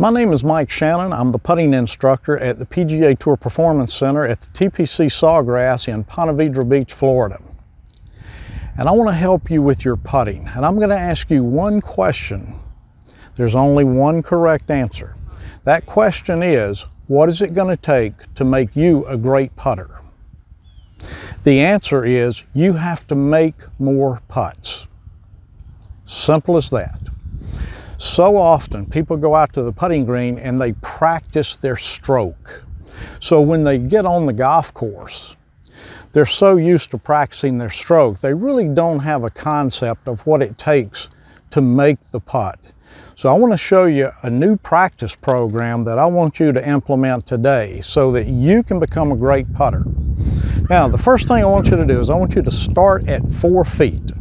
My name is Mike Shannon. I'm the putting instructor at the PGA Tour Performance Center at the TPC Sawgrass in Ponte Vedra Beach, Florida. And I want to help you with your putting. And I'm going to ask you one question. There's only one correct answer. That question is, what is it going to take to make you a great putter? The answer is you have to make more putts. Simple as that. So often people go out to the putting green and they practice their stroke. So when they get on the golf course, they're so used to practicing their stroke, they really don't have a concept of what it takes to make the putt. So I want to show you a new practice program that I want you to implement today so that you can become a great putter. Now, the first thing I want you to do is I want you to start at four feet.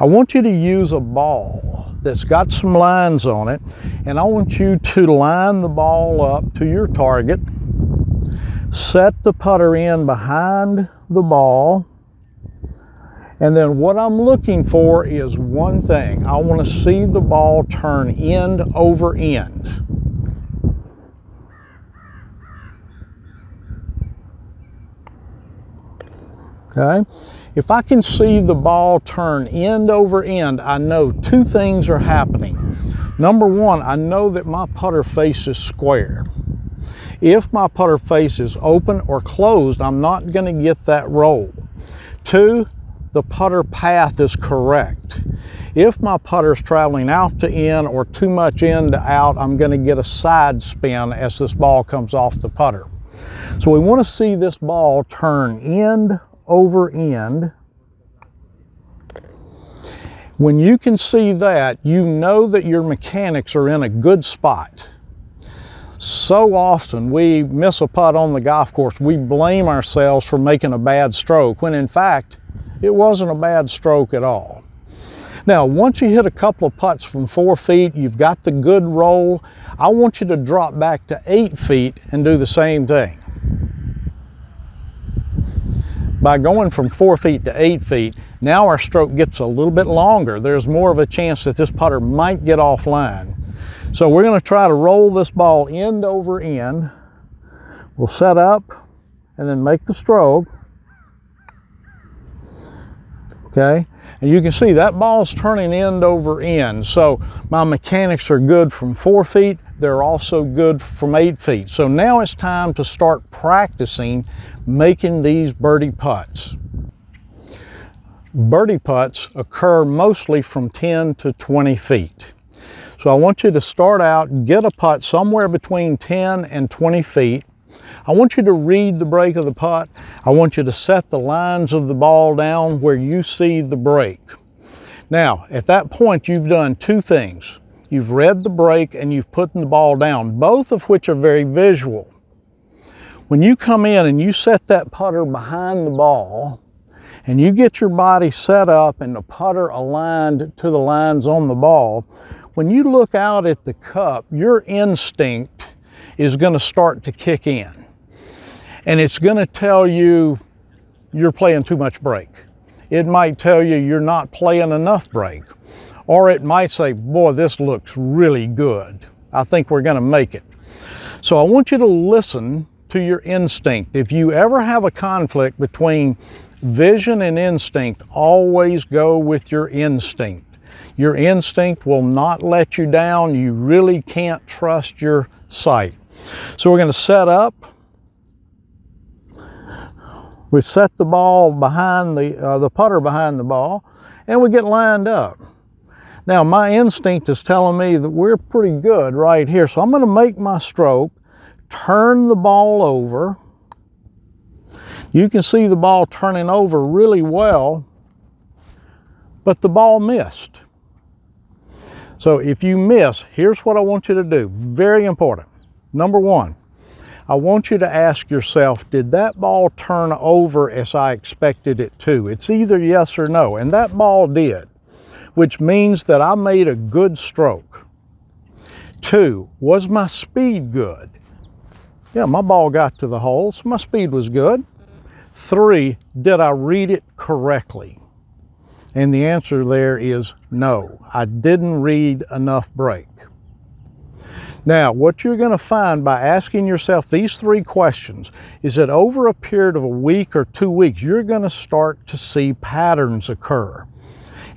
I want you to use a ball that's got some lines on it and I want you to line the ball up to your target set the putter in behind the ball and then what I'm looking for is one thing. I want to see the ball turn end over end. Okay if I can see the ball turn end over end, I know two things are happening. Number one, I know that my putter face is square. If my putter face is open or closed, I'm not going to get that roll. Two, the putter path is correct. If my putter is traveling out to in or too much in to out, I'm going to get a side spin as this ball comes off the putter. So we want to see this ball turn end over end. When you can see that, you know that your mechanics are in a good spot. So often we miss a putt on the golf course, we blame ourselves for making a bad stroke, when in fact, it wasn't a bad stroke at all. Now, once you hit a couple of putts from four feet, you've got the good roll, I want you to drop back to eight feet and do the same thing by going from four feet to eight feet, now our stroke gets a little bit longer. There's more of a chance that this putter might get offline. So we're gonna try to roll this ball end over end. We'll set up and then make the stroke. Okay, and you can see that ball's turning end over end. So my mechanics are good from four feet they're also good from eight feet. So now it's time to start practicing making these birdie putts. Birdie putts occur mostly from 10 to 20 feet. So I want you to start out, get a putt somewhere between 10 and 20 feet. I want you to read the break of the putt. I want you to set the lines of the ball down where you see the break. Now, at that point, you've done two things. You've read the break and you've put the ball down, both of which are very visual. When you come in and you set that putter behind the ball and you get your body set up and the putter aligned to the lines on the ball, when you look out at the cup, your instinct is going to start to kick in. And it's going to tell you you're playing too much break. It might tell you you're not playing enough break or it might say, boy, this looks really good. I think we're going to make it. So I want you to listen to your instinct. If you ever have a conflict between vision and instinct, always go with your instinct. Your instinct will not let you down. You really can't trust your sight. So we're going to set up. We set the ball behind the, uh, the putter behind the ball and we get lined up. Now my instinct is telling me that we're pretty good right here. So I'm gonna make my stroke, turn the ball over. You can see the ball turning over really well, but the ball missed. So if you miss, here's what I want you to do. Very important. Number one, I want you to ask yourself, did that ball turn over as I expected it to? It's either yes or no, and that ball did which means that I made a good stroke. Two, was my speed good? Yeah, my ball got to the hole, so my speed was good. Three, did I read it correctly? And the answer there is no, I didn't read enough break. Now, what you're going to find by asking yourself these three questions is that over a period of a week or two weeks, you're going to start to see patterns occur.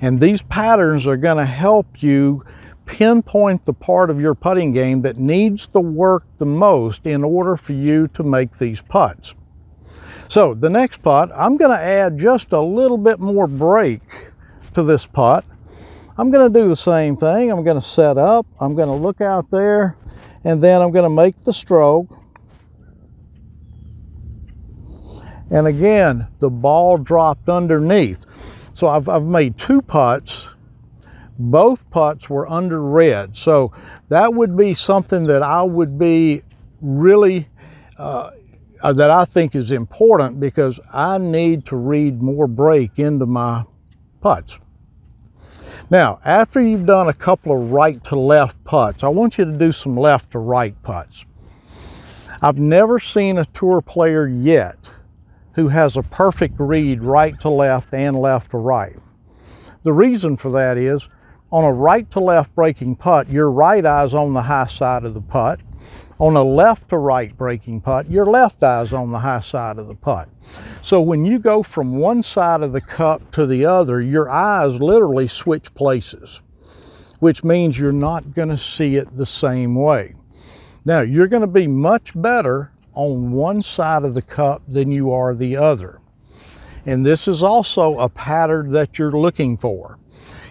And these patterns are going to help you pinpoint the part of your putting game that needs the work the most in order for you to make these putts. So the next putt, I'm going to add just a little bit more break to this putt. I'm going to do the same thing. I'm going to set up. I'm going to look out there and then I'm going to make the stroke. And again, the ball dropped underneath. So I've, I've made two putts. Both putts were underread. So that would be something that I would be really, uh, that I think is important because I need to read more break into my putts. Now, after you've done a couple of right to left putts, I want you to do some left to right putts. I've never seen a tour player yet who has a perfect read right to left and left to right. The reason for that is on a right to left breaking putt, your right eye's on the high side of the putt. On a left to right breaking putt, your left eye's on the high side of the putt. So when you go from one side of the cup to the other, your eyes literally switch places, which means you're not going to see it the same way. Now, you're going to be much better on one side of the cup than you are the other. And this is also a pattern that you're looking for.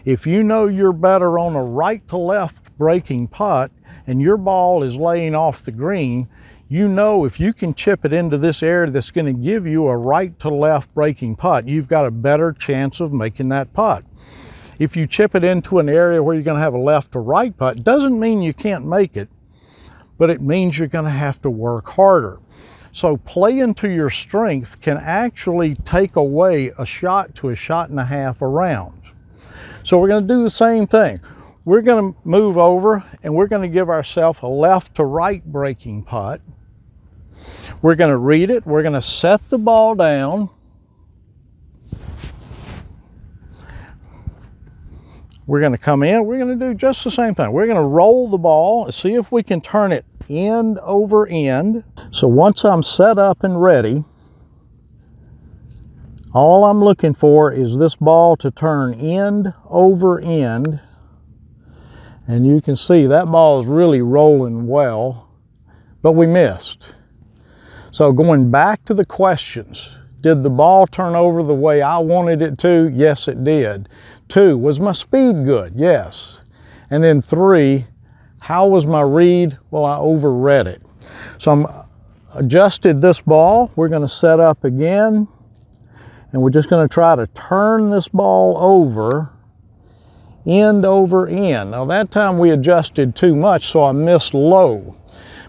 If you know you're better on a right to left breaking putt and your ball is laying off the green, you know if you can chip it into this area that's going to give you a right to left breaking putt, you've got a better chance of making that putt. If you chip it into an area where you're going to have a left to right putt, doesn't mean you can't make it, but it means you're going to have to work harder. So playing to your strength can actually take away a shot to a shot and a half around. So we're going to do the same thing. We're going to move over and we're going to give ourselves a left to right breaking putt. We're going to read it. We're going to set the ball down. We're going to come in. We're going to do just the same thing. We're going to roll the ball and see if we can turn it end over end. So once I'm set up and ready, all I'm looking for is this ball to turn end over end. And you can see that ball is really rolling well, but we missed. So going back to the questions, did the ball turn over the way I wanted it to? Yes, it did. Two, was my speed good? Yes. And then three, how was my read? Well, I overread it. So I'm uh, adjusted this ball. We're gonna set up again and we're just going to try to turn this ball over end over end. Now that time we adjusted too much so I missed low.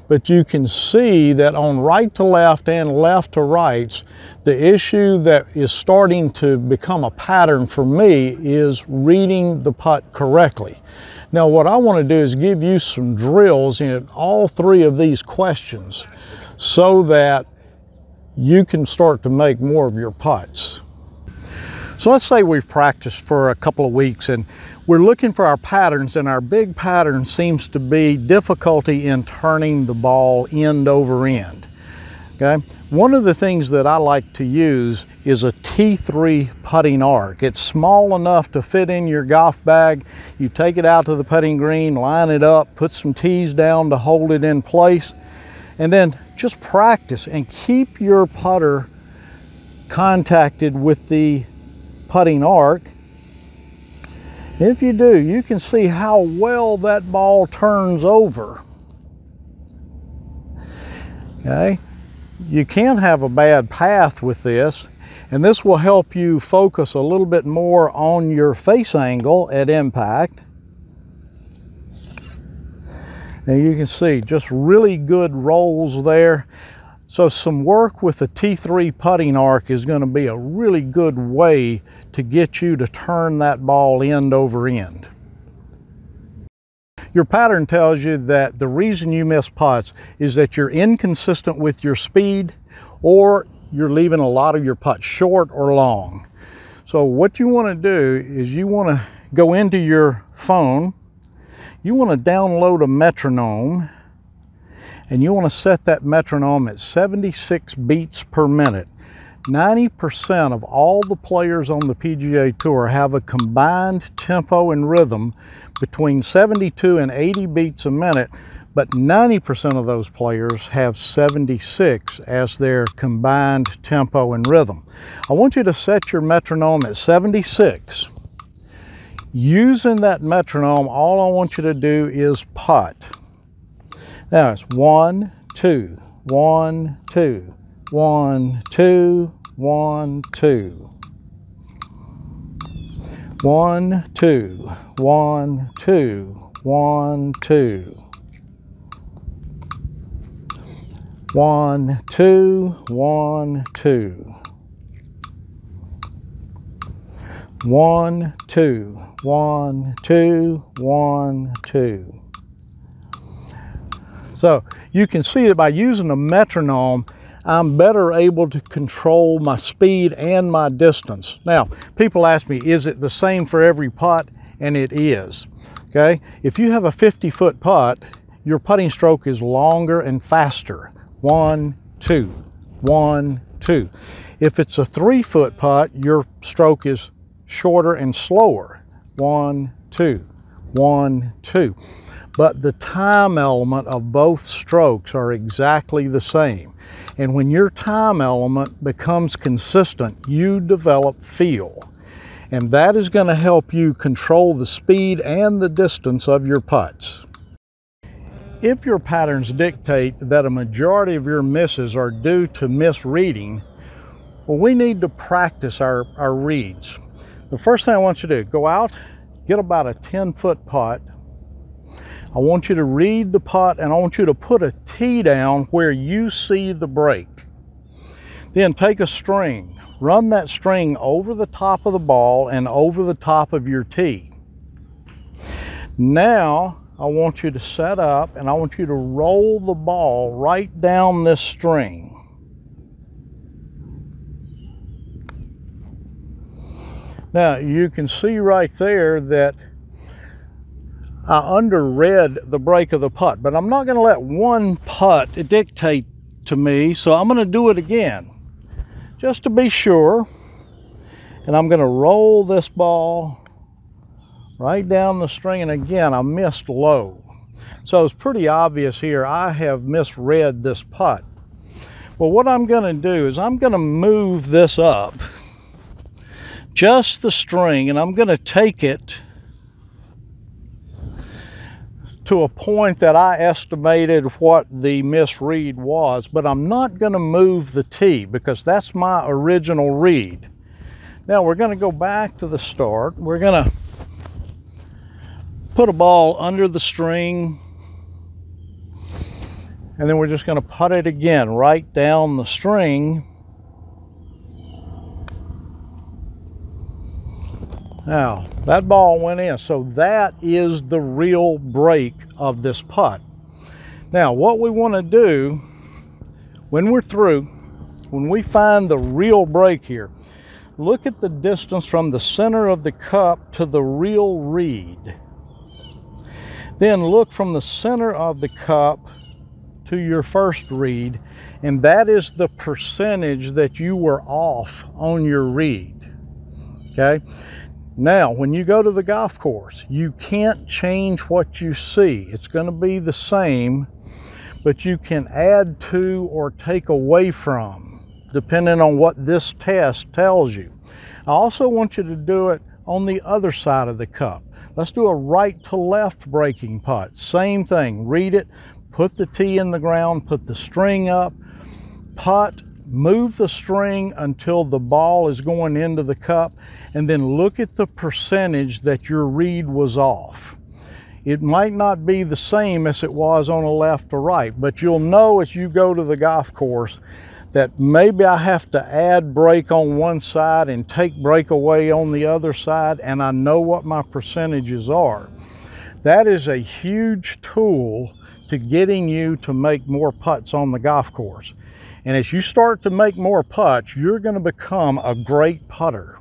But you can see that on right to left and left to rights, the issue that is starting to become a pattern for me is reading the putt correctly. Now what I want to do is give you some drills in all three of these questions so that you can start to make more of your putts. So let's say we've practiced for a couple of weeks and we're looking for our patterns and our big pattern seems to be difficulty in turning the ball end over end. Okay, one of the things that I like to use is a T3 putting arc. It's small enough to fit in your golf bag. You take it out to the putting green, line it up, put some tees down to hold it in place, and then just practice and keep your putter contacted with the putting arc. If you do, you can see how well that ball turns over. Okay, you can have a bad path with this, and this will help you focus a little bit more on your face angle at impact. And you can see just really good rolls there. So some work with the T3 putting arc is going to be a really good way to get you to turn that ball end over end. Your pattern tells you that the reason you miss putts is that you're inconsistent with your speed or you're leaving a lot of your putts short or long. So what you want to do is you want to go into your phone you want to download a metronome and you want to set that metronome at 76 beats per minute. 90% of all the players on the PGA Tour have a combined tempo and rhythm between 72 and 80 beats a minute, but 90% of those players have 76 as their combined tempo and rhythm. I want you to set your metronome at 76. Using that metronome, all I want you to do is putt. Now it's one, two, one, two, one, two, one, two. One, two, one, two, one, two. One, two, one, two. One, two, one, two, one, two. So you can see that by using a metronome, I'm better able to control my speed and my distance. Now, people ask me, is it the same for every putt? And it is, okay? If you have a 50 foot putt, your putting stroke is longer and faster. One, two, one, two. If it's a three foot putt, your stroke is shorter and slower. One, two, one, two. But the time element of both strokes are exactly the same. And when your time element becomes consistent, you develop feel. And that is going to help you control the speed and the distance of your putts. If your patterns dictate that a majority of your misses are due to misreading, well, we need to practice our, our reads. The first thing I want you to do, go out, get about a 10 foot putt, I want you to read the putt and I want you to put a tee down where you see the break. Then take a string, run that string over the top of the ball and over the top of your tee. Now I want you to set up and I want you to roll the ball right down this string. Now you can see right there that I underread the break of the putt, but I'm not going to let one putt dictate to me, so I'm going to do it again just to be sure. And I'm going to roll this ball right down the string, and again, I missed low. So it's pretty obvious here I have misread this putt. Well, what I'm going to do is I'm going to move this up just the string, and I'm going to take it to a point that I estimated what the misread was, but I'm not going to move the tee because that's my original read. Now we're going to go back to the start. We're going to put a ball under the string and then we're just going to put it again right down the string Now, that ball went in, so that is the real break of this putt. Now, what we want to do when we're through, when we find the real break here, look at the distance from the center of the cup to the real read. Then look from the center of the cup to your first read, and that is the percentage that you were off on your read. Okay? Now, when you go to the golf course, you can't change what you see. It's going to be the same, but you can add to or take away from, depending on what this test tells you. I also want you to do it on the other side of the cup. Let's do a right to left breaking putt. Same thing, read it, put the tee in the ground, put the string up, putt, move the string until the ball is going into the cup and then look at the percentage that your read was off. It might not be the same as it was on a left or right, but you'll know as you go to the golf course that maybe I have to add break on one side and take break away on the other side, and I know what my percentages are. That is a huge tool to getting you to make more putts on the golf course. And as you start to make more putts, you're going to become a great putter.